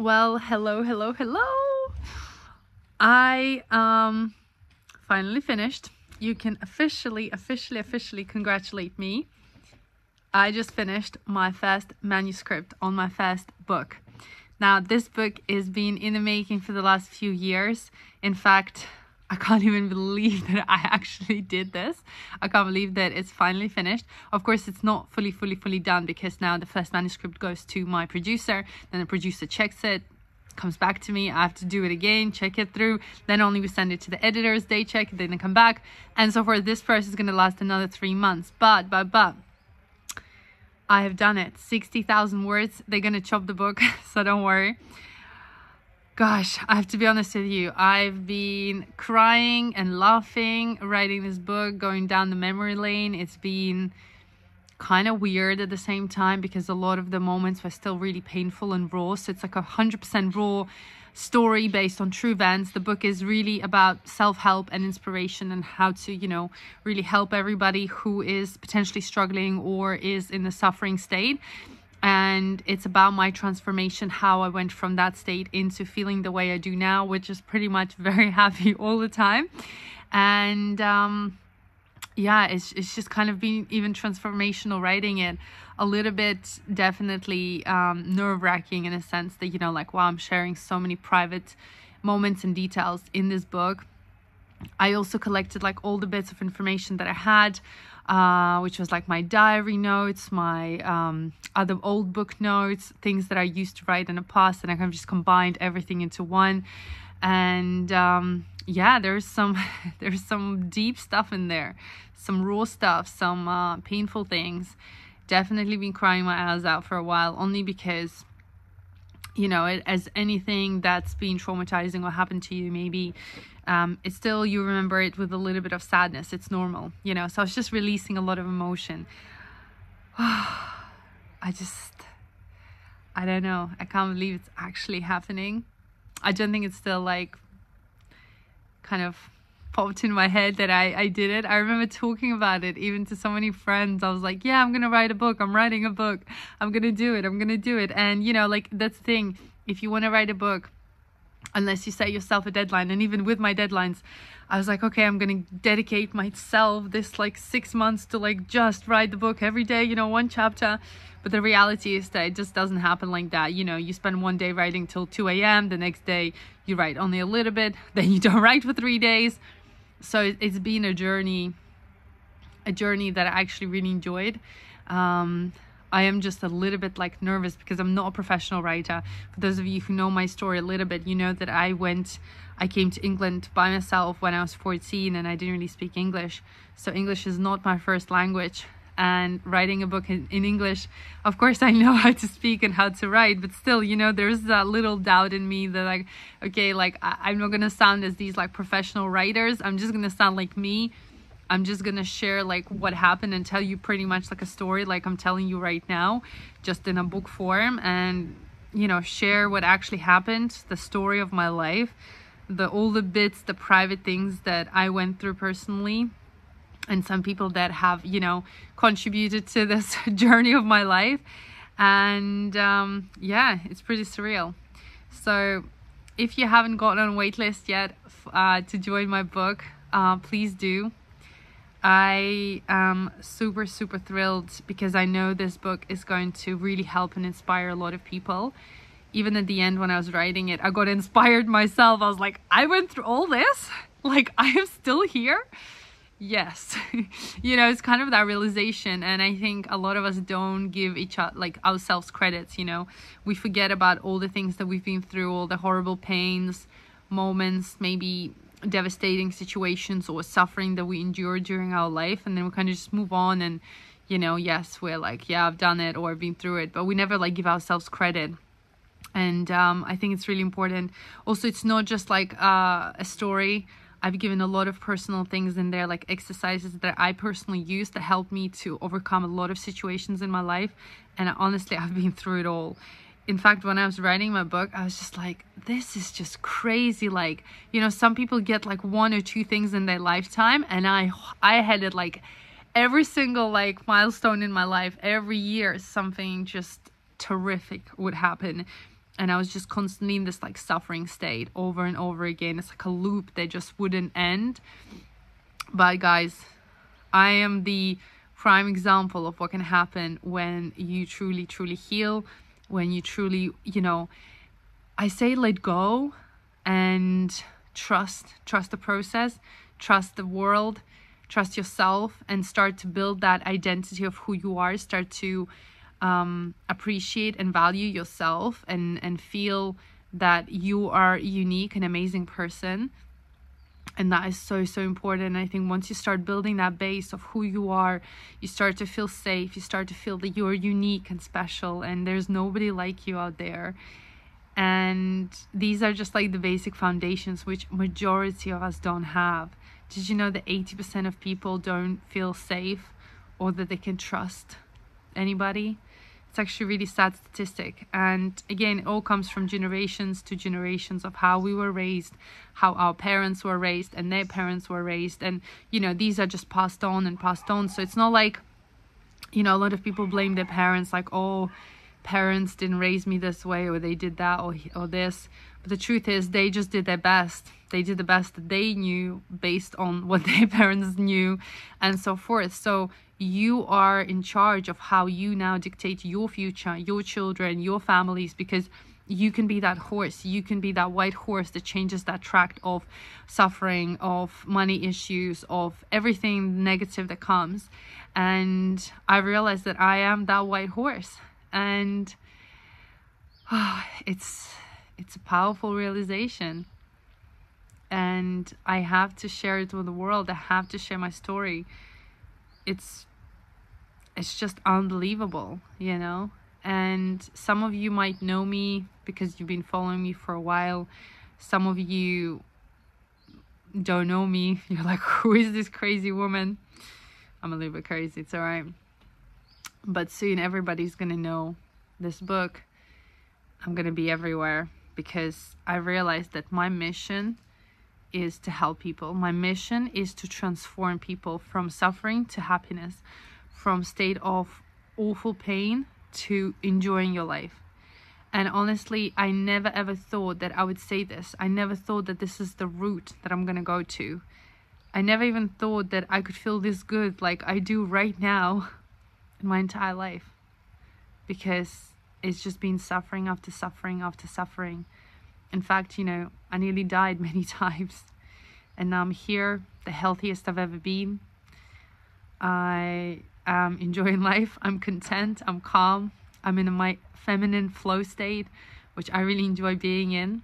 Well, hello, hello, hello. I um finally finished. You can officially, officially, officially congratulate me. I just finished my first manuscript on my first book. Now, this book is been in the making for the last few years. In fact, I can't even believe that I actually did this. I can't believe that it's finally finished. Of course, it's not fully, fully, fully done because now the first manuscript goes to my producer, then the producer checks it, comes back to me. I have to do it again, check it through. Then only we send it to the editors, they check then they come back. And so forth. This process is going to last another three months. But, but, but, I have done it. 60,000 words. They're going to chop the book, so don't worry. Gosh, I have to be honest with you. I've been crying and laughing writing this book, going down the memory lane. It's been kind of weird at the same time because a lot of the moments were still really painful and raw. So it's like a hundred percent raw story based on true events. The book is really about self help and inspiration and how to, you know, really help everybody who is potentially struggling or is in the suffering state and it's about my transformation how i went from that state into feeling the way i do now which is pretty much very happy all the time. And um yeah it's, it's just kind of been even transformational writing it. A little bit definitely um nerve-wracking in a sense that you know like wow i'm sharing so many private moments and details in this book i also collected like all the bits of information that i had uh, which was like my diary notes, my um, other old book notes, things that I used to write in the past, and I kind of just combined everything into one. And um, yeah, there's some there's some deep stuff in there, some raw stuff, some uh, painful things. Definitely been crying my eyes out for a while, only because you know, as anything that's been traumatizing or happened to you, maybe um, it's still you remember it with a little bit of sadness. It's normal, you know. So I was just releasing a lot of emotion. I just, I don't know. I can't believe it's actually happening. I don't think it's still like kind of popped in my head that I, I did it. I remember talking about it even to so many friends. I was like, yeah, I'm going to write a book. I'm writing a book. I'm going to do it. I'm going to do it. And, you know, like that's the thing. If you want to write a book, unless you set yourself a deadline, and even with my deadlines, I was like, okay, I'm to dedicate myself this like six months to like just write the book every day, you know, one chapter. But the reality is that it just doesn't happen like that. You know, you spend one day writing till 2 a.m., the next day you write only a little bit, then you don't write for three days so it's been a journey a journey that i actually really enjoyed um, I am just a little bit like nervous because I'm not a professional writer. For those of you who know my story a little bit, you know that I went, I came to England by myself when I was 14 and I didn't really speak English. So English is not my first language and writing a book in, in, English. Of course, I know how to speak and how to write, but still, you know, there's that little doubt in me that, like, okay, like, I, am not gonna sound as these like professional writers. I'm just gonna sound like me. I'm just gonna share like what happened and tell you pretty much like a story, like I'm telling you right now, just in a book form, and you know, share what actually happened, the story of my life, the all the bits, the private things that I went through personally and some people that have you know contributed to this journey of my life. And um, yeah it's pretty surreal. So if you haven't gotten on waitlist yet uh, to join my book uh, please do I am super super thrilled because I know this book is going to really help and inspire a lot of people. Even at the end when I was writing it I got inspired myself. I was like I went through all this? Like I am still here? Yes. You know it's kind of that realization and i think a lot of us don't give each other like ourselves credits you know? We forget about all the things that we've been through all the horrible pains moments maybe devastating situations or suffering that we endure during our life and then we kind of just move on and you know yes we're like yeah i've done it or i've been through it but we never like give ourselves credit and um, i think it's really important also it's not just like uh, a story I've given a lot of personal things in there, like exercises that I personally use that help me to overcome a lot of situations in my life. And honestly, I've been through it all. In fact, when I was writing my book, I was just like, this is just crazy. Like, you know, some people get like one or two things in their lifetime, and I, I had it like every single like milestone in my life, every year, something just terrific would happen and I was just constantly in this like suffering state over and over again. It's like a loop that just wouldn't end. But guys, I am the prime example of what can happen when you truly, truly heal, when you truly, you know, I say let go and trust, trust the process, trust the world, trust yourself, and start to build that identity of who you are, start to um, appreciate and value yourself and, and feel that you are a unique and amazing person and that is so so important. I think once you start building that base of who you are you start to feel safe. You start to feel that you're unique and special and there's nobody like you out there. And these are just like the basic foundations which majority of us don't have. Did you know that 80% of people don't feel safe or that they can trust anybody it's actually really sad statistic. And again, it all comes from generations to generations of how we were raised, how our parents were raised, and their parents were raised. And, you know, these are just passed on and passed on. So it's not like, you know, a lot of people blame their parents, like, oh, parents didn't raise me this way, or they did that, or, or this. But the truth is, they just did their best. They did the best that they knew based on what their parents knew, and so forth. So you are in charge of how you now dictate your future, your children, your families, because you can be that horse. You can be that white horse that changes that track of suffering, of money issues, of everything negative that comes. And I realized that I am that white horse. And oh, it's it's a powerful realization. And I have to share it with the world. I have to share my story. It's it's just unbelievable, you know? And some of you might know me because you've been following me for a while. Some of you don't know me. You're like, who is this crazy woman? I'm a little bit crazy, it's alright. But soon everybody's gonna know this book. I'm gonna be everywhere because I realized that my mission is to help people. My mission is to transform people from suffering to happiness from state of awful pain to enjoying your life. And honestly, I never ever thought that I would say this. I never thought that this is the route that I'm gonna go to. I never even thought that I could feel this good like I do right now in my entire life. Because it's just been suffering after suffering after suffering. In fact, you know, I nearly died many times. And now I'm here, the healthiest I've ever been. I am enjoying life. I'm content. I'm calm. I'm in my feminine flow state, which I really enjoy being in.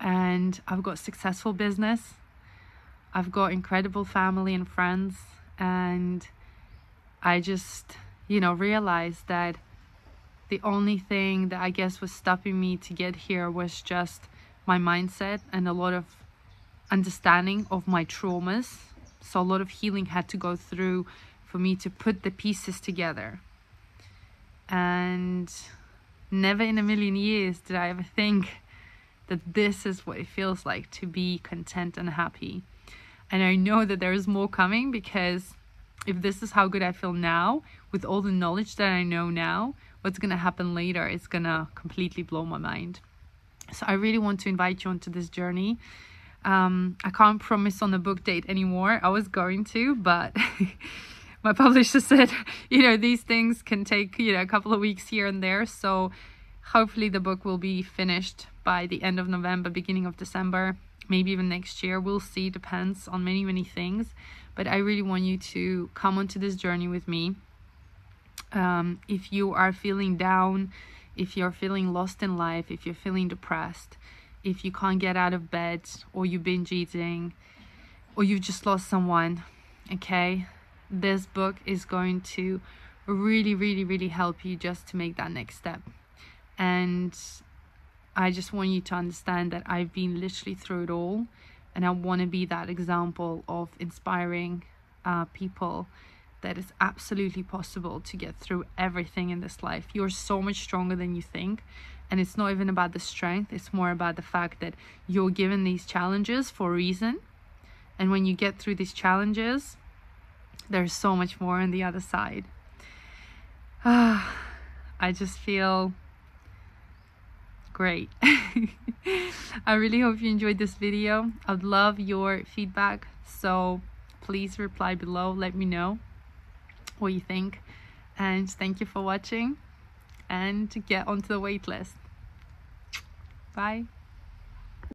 And I've got successful business. I've got incredible family and friends. And I just, you know, realized that the only thing that I guess was stopping me to get here was just my mindset and a lot of understanding of my traumas. So a lot of healing had to go through for me to put the pieces together. And never in a million years did I ever think that this is what it feels like to be content and happy. And I know that there is more coming because if this is how good I feel now, with all the knowledge that I know now, what's going to happen later is going to completely blow my mind. So I really want to invite you onto this journey. Um, I can't promise on a book date anymore. I was going to, but my publisher said, you know, these things can take, you know, a couple of weeks here and there. So hopefully the book will be finished by the end of November, beginning of December, maybe even next year. We'll see, depends on many, many things. But I really want you to come onto this journey with me. Um, if you are feeling down, if you're feeling lost in life, if you're feeling depressed, if you can't get out of bed, or you binge eating, or you've just lost someone, okay? This book is going to really, really, really help you just to make that next step. And I just want you to understand that I've been literally through it all, and I want to be that example of inspiring uh, people that it's absolutely possible to get through everything in this life. You're so much stronger than you think. And it's not even about the strength, it's more about the fact that you're given these challenges for a reason. And when you get through these challenges, there's so much more on the other side. I just feel great. I really hope you enjoyed this video. I'd love your feedback. So please reply below. Let me know what you think. And thank you for watching and get onto the waitlist. Bye.